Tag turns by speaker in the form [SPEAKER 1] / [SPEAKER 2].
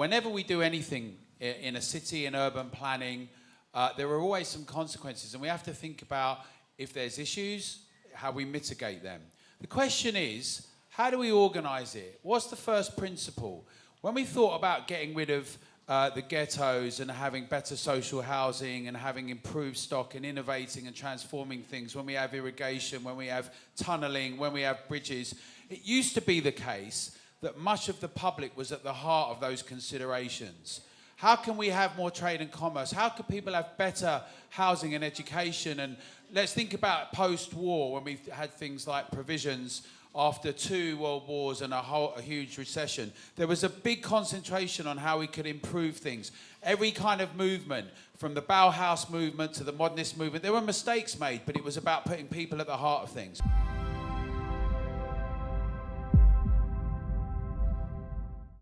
[SPEAKER 1] whenever we do anything in a city, in urban planning, uh, there are always some consequences, and we have to think about if there's issues, how we mitigate them. The question is, how do we organise it? What's the first principle? When we thought about getting rid of uh, the ghettos and having better social housing and having improved stock and innovating and transforming things, when we have irrigation, when we have tunnelling, when we have bridges, it used to be the case that much of the public was at the heart of those considerations. How can we have more trade and commerce? How can people have better housing and education? And let's think about post war when we had things like provisions after two world wars and a, whole, a huge recession. There was a big concentration on how we could improve things. Every kind of movement, from the Bauhaus movement to the modernist movement, there were mistakes made, but it was about putting people at the heart of things.